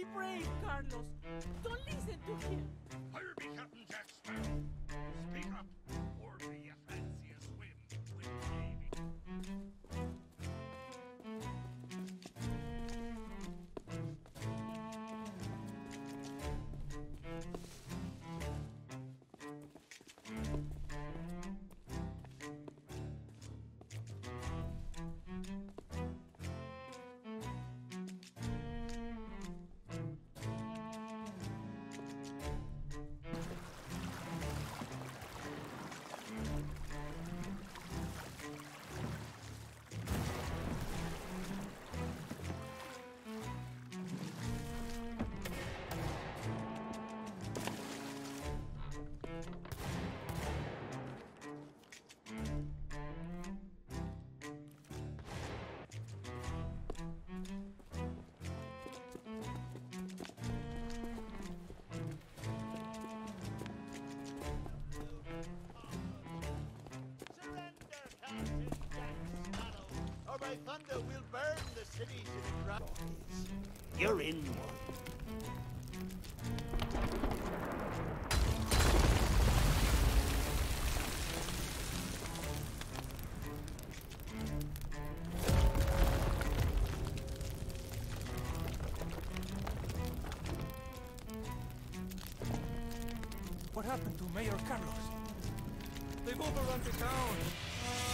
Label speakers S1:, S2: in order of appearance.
S1: Be brave, Carlos. Don't listen to him.
S2: Hire me
S3: by thunder we'll burn the city to the ground.
S4: You're in one.
S1: What happened to Mayor Carlos? They've overrun the town.